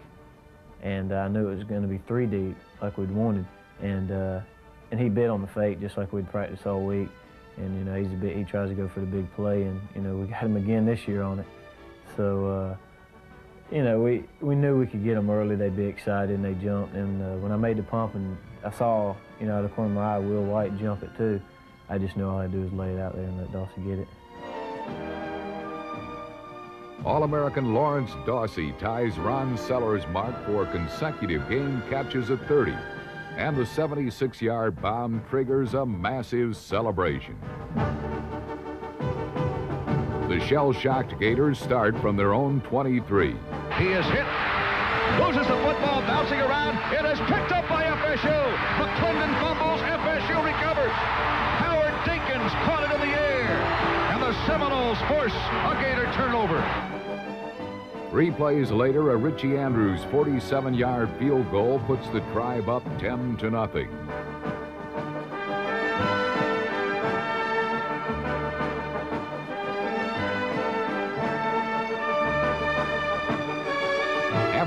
and I knew it was going to be three deep like we'd wanted, and uh, and he bit on the fake just like we'd practiced all week, and you know he's a bit he tries to go for the big play, and you know we got him again this year on it, so. Uh, you know, we, we knew we could get them early. They'd be excited and they jumped. And uh, when I made the pump and I saw, you know, out of the corner of my eye, Will White jump it too, I just knew all I had to do was lay it out there and let Dawsey get it. All-American Lawrence Dawsey ties Ron Sellers' mark for consecutive game catches at 30. And the 76-yard bomb triggers a massive celebration. The shell-shocked Gators start from their own 23. He is hit. Loses the football, bouncing around. It is picked up by FSU. McClendon fumbles. FSU recovers. Howard Dinkins caught it in the air. And the Seminoles force a Gator turnover. Three plays later, a Richie Andrews 47-yard field goal puts the tribe up 10 to nothing.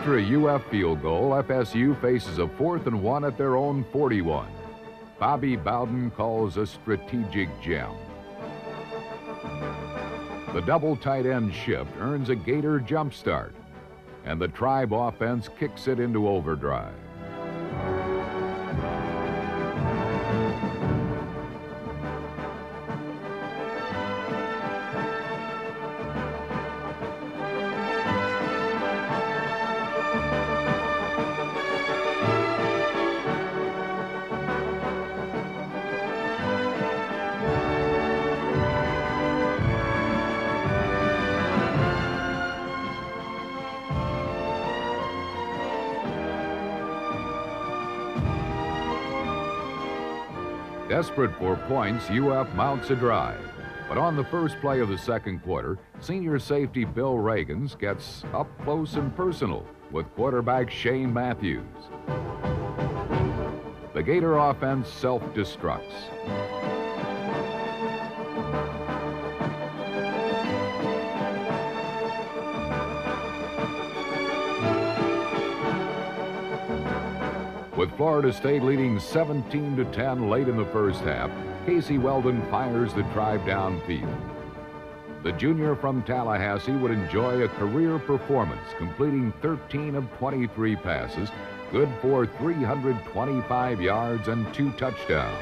After a UF field goal, FSU faces a fourth and one at their own 41. Bobby Bowden calls a strategic gem. The double tight end shift earns a Gator jump start, and the Tribe offense kicks it into overdrive. Desperate for points, UF mounts a drive. But on the first play of the second quarter, senior safety Bill Reagans gets up close and personal with quarterback Shane Matthews. The Gator offense self-destructs. With Florida State leading 17 to 10 late in the first half, Casey Weldon fires the drive downfield. The junior from Tallahassee would enjoy a career performance, completing 13 of 23 passes, good for 325 yards and two touchdowns.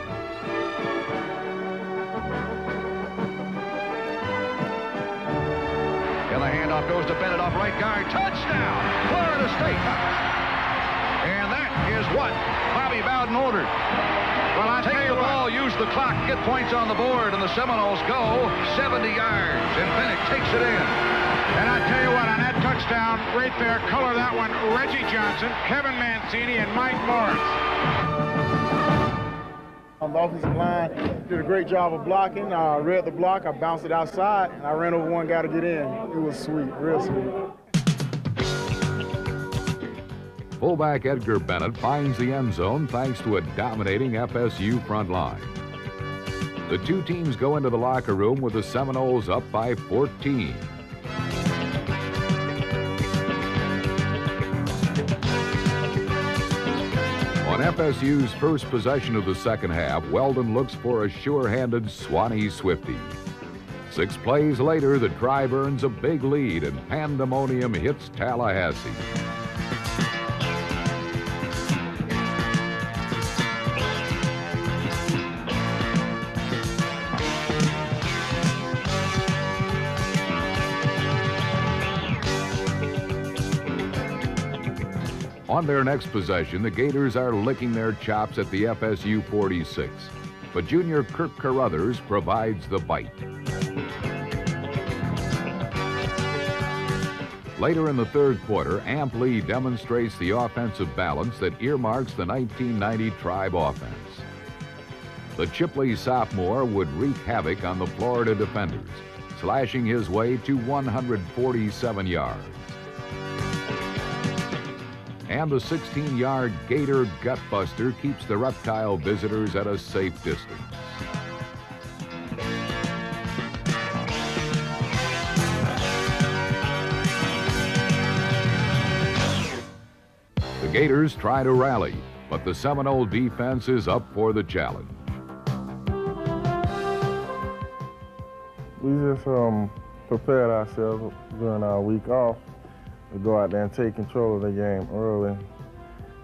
The handoff goes to Bennett off right guard. Touchdown, Florida State. And that is what Bobby Bowden ordered. Well, I take the ball, use the clock, get points on the board, and the Seminoles go 70 yards, and Bennett takes it in. And I tell you what, on that touchdown right there, color that one, Reggie Johnson, Kevin Mancini, and Mike Morris. On the offensive line, did a great job of blocking. I uh, read the block, I bounced it outside, and I ran over one guy to get in. It was sweet, real sweet. Fullback Edgar Bennett finds the end zone thanks to a dominating FSU front line. The two teams go into the locker room with the Seminoles up by 14. On FSU's first possession of the second half, Weldon looks for a sure-handed Swanee Swifty. Six plays later, the Tribe earns a big lead and pandemonium hits Tallahassee. On their next possession, the Gators are licking their chops at the FSU 46, but junior Kirk Carruthers provides the bite. Later in the third quarter, Amp Lee demonstrates the offensive balance that earmarks the 1990 Tribe offense. The Chipley sophomore would wreak havoc on the Florida defenders, slashing his way to 147 yards. And the 16 yard Gator gutbuster keeps the reptile visitors at a safe distance. The Gators try to rally, but the Seminole defense is up for the challenge. We just um, prepared ourselves during our week off go out there and take control of the game early.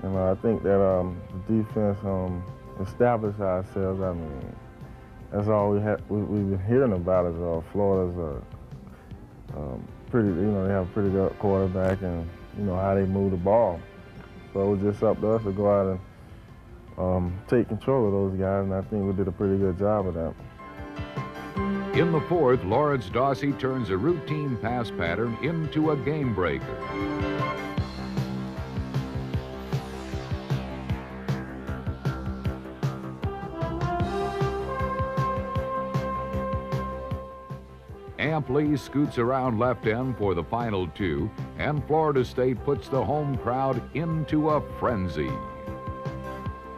And uh, I think that um, the defense um, established ourselves. I mean, that's all we had. We, have been hearing about is uh, Florida's uh, um, pretty. You know, they have a pretty good quarterback, and you know how they move the ball. So it was just up to us to go out and um, take control of those guys, and I think we did a pretty good job of that. In the fourth, Lawrence Dawsey turns a routine pass pattern into a game breaker. Amp Lee scoots around left end for the final two, and Florida State puts the home crowd into a frenzy.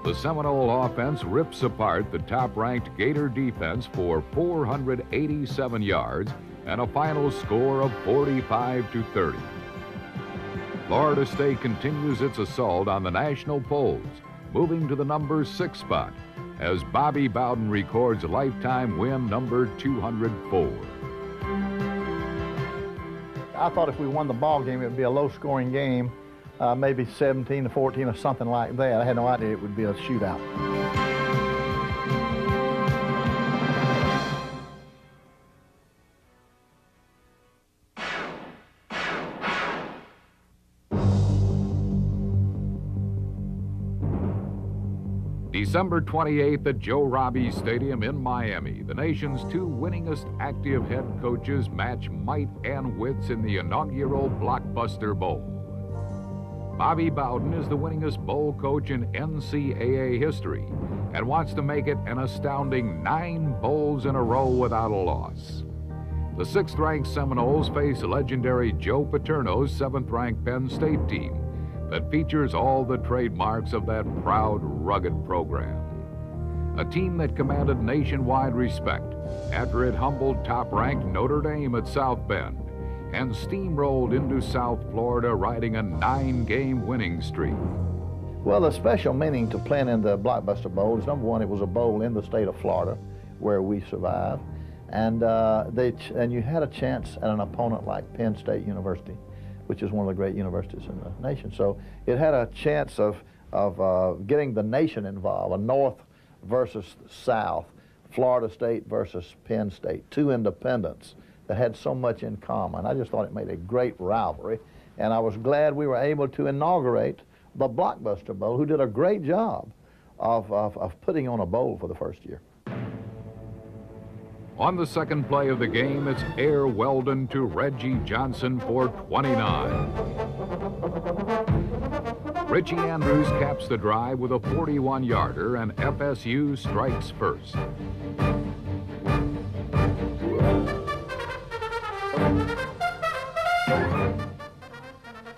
The Seminole offense rips apart the top ranked Gator defense for 487 yards and a final score of 45 to 30. Florida State continues its assault on the national polls, moving to the number six spot as Bobby Bowden records lifetime win number 204. I thought if we won the ball game, it would be a low-scoring game uh, maybe 17 to 14 or something like that. I had no idea it would be a shootout. December 28th at Joe Robbie Stadium in Miami, the nation's two winningest active head coaches match might and wits in the inaugural Blockbuster Bowl. Bobby Bowden is the winningest bowl coach in NCAA history and wants to make it an astounding nine bowls in a row without a loss. The sixth ranked Seminoles face legendary Joe Paterno's seventh ranked Penn State team that features all the trademarks of that proud, rugged program. A team that commanded nationwide respect after it humbled top ranked Notre Dame at South Bend and steamrolled into South Florida, riding a nine game winning streak. Well, the special meaning to playing in the Blockbuster Bowl is number one, it was a bowl in the state of Florida where we survived. And, uh, they and you had a chance at an opponent like Penn State University, which is one of the great universities in the nation. So it had a chance of, of uh, getting the nation involved, a North versus South, Florida State versus Penn State, two independents that had so much in common. I just thought it made a great rivalry, and I was glad we were able to inaugurate the Blockbuster Bowl, who did a great job of, of, of putting on a bowl for the first year. On the second play of the game, it's Air Weldon to Reggie Johnson for 29. Richie Andrews caps the drive with a 41-yarder, and FSU strikes first.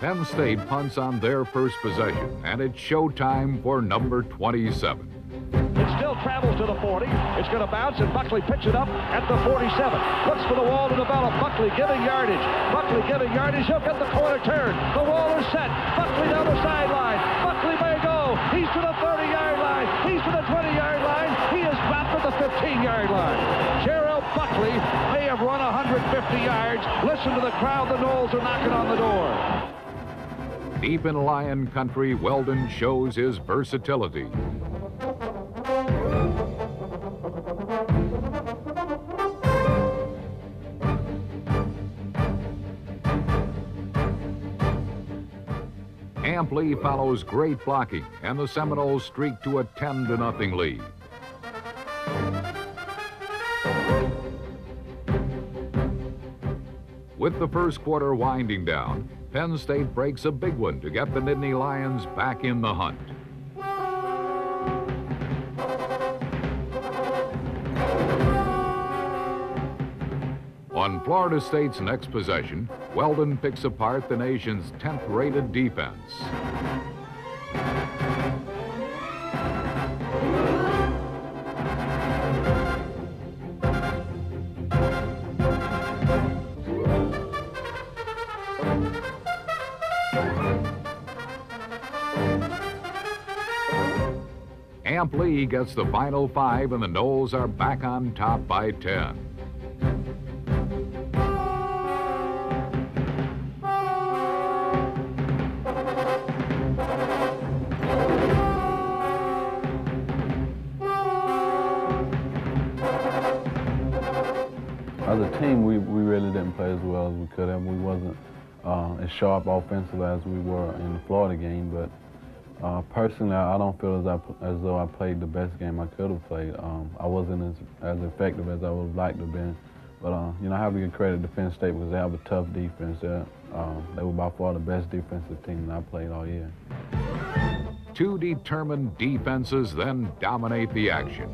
Penn State punts on their first possession, and it's showtime for number 27. It still travels to the 40. It's going to bounce, and Buckley picks it up at the 47. Looks for the wall to develop. Buckley giving yardage. Buckley giving yardage. He'll get the corner turn. The wall is set. Buckley down the sideline. Buckley may go. He's to the 30-yard line. He's to the 20-yard line. He is dropped at the 15-yard line. Terrell Buckley may have run 150 yards. Listen to the crowd. The Noles are knocking on the door. Deep in Lion Country, Weldon shows his versatility. Amp Lee follows great blocking, and the Seminoles streak to a 10 to nothing lead. With the first quarter winding down, Penn State breaks a big one to get the Nittany Lions back in the hunt. On Florida State's next possession, Weldon picks apart the nation's 10th rated defense. Lee gets the final five, and the Noles are back on top by 10. As a team, we, we really didn't play as well as we could have. We wasn't uh, as sharp offensively as we were in the Florida game, but uh, personally, I don't feel as, I, as though I played the best game I could have played. Um, I wasn't as, as effective as I would have liked to have been. But, uh, you know, I have to give credit to Penn State because they have a tough defense. There. Uh, they were by far the best defensive team that I played all year. Two determined defenses then dominate the action.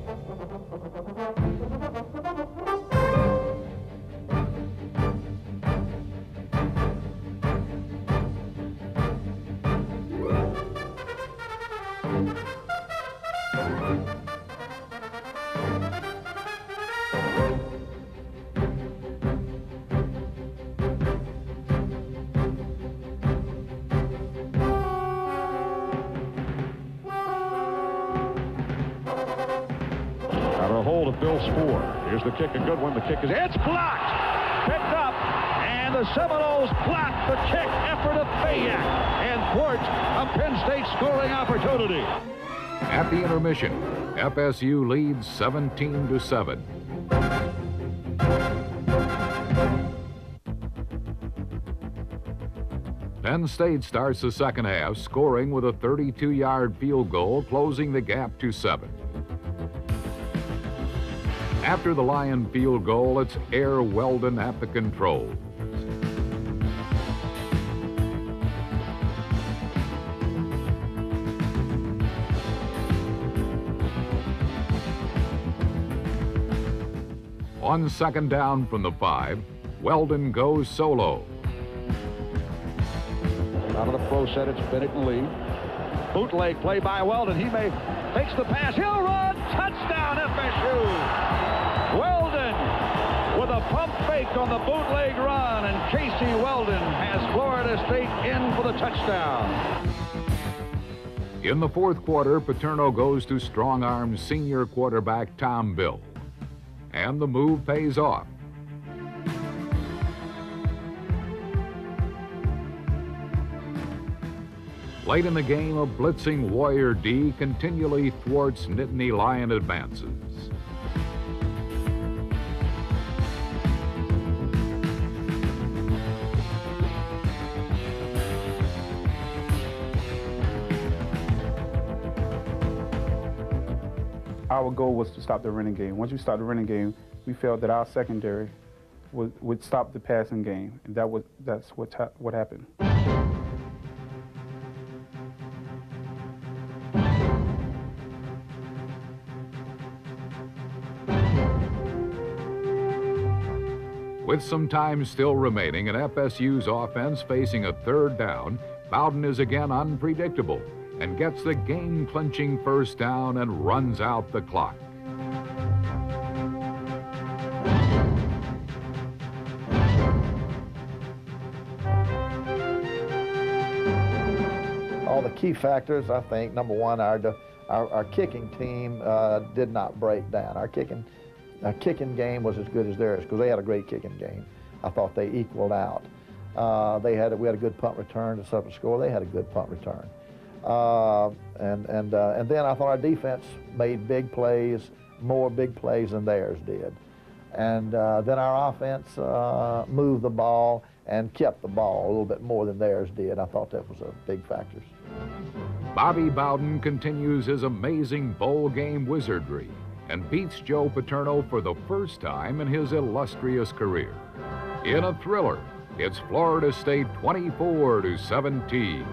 Bill Spoor. Here's the kick, a good one. The kick is, it's blocked! Picked up, and the Seminoles block the kick effort of Fayak and thwart a Penn State scoring opportunity. At the intermission, FSU leads 17 to 7. Penn State starts the second half scoring with a 32-yard field goal, closing the gap to 7. After the Lion field goal, it's Air Weldon at the controls. On second down from the five, Weldon goes solo. Out of the pro set, it's Bennett and Lee. Bootleg play by Weldon. He may fakes the pass. He'll run. Touchdown, FSU. A pump fake on the bootleg run, and Casey Weldon has Florida State in for the touchdown. In the fourth quarter, Paterno goes to strong arm senior quarterback Tom Bill. And the move pays off. Late in the game, a blitzing Warrior D continually thwarts Nittany Lion advances. Our goal was to stop the running game. Once you stop the running game, we felt that our secondary would, would stop the passing game, and that was that's what ha what happened. With some time still remaining and FSU's offense facing a third down, Bowden is again unpredictable and gets the game clinching first down and runs out the clock. All the key factors, I think, number one, our, our, our kicking team uh, did not break down. Our kicking, our kicking game was as good as theirs because they had a great kicking game. I thought they equaled out. Uh, they had we had a good punt return to suffer score. They had a good punt return. Uh, and and uh, and then I thought our defense made big plays, more big plays than theirs did. And uh, then our offense uh, moved the ball and kept the ball a little bit more than theirs did. I thought that was a big factor. Bobby Bowden continues his amazing bowl game wizardry and beats Joe Paterno for the first time in his illustrious career. In a thriller, it's Florida State 24 to 17.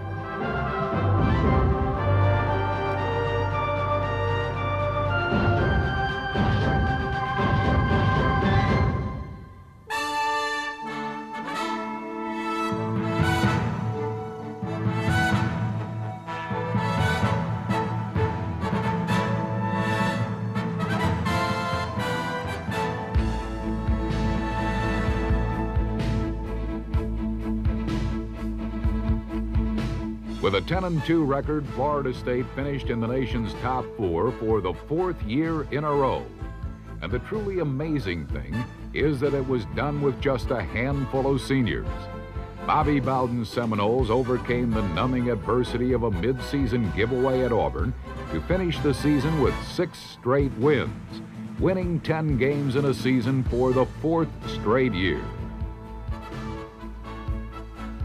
With a 10 and 2 record, Florida State finished in the nation's top four for the fourth year in a row. And the truly amazing thing is that it was done with just a handful of seniors. Bobby Bowden's Seminoles overcame the numbing adversity of a midseason giveaway at Auburn to finish the season with six straight wins, winning 10 games in a season for the fourth straight year.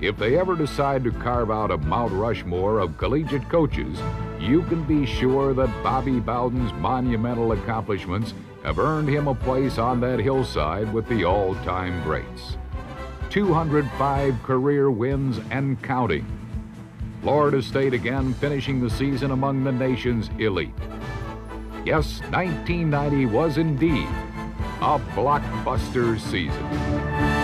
If they ever decide to carve out a Mount Rushmore of collegiate coaches, you can be sure that Bobby Bowden's monumental accomplishments have earned him a place on that hillside with the all time greats. 205 career wins and counting. Florida State again finishing the season among the nation's elite. Yes, 1990 was indeed a blockbuster season.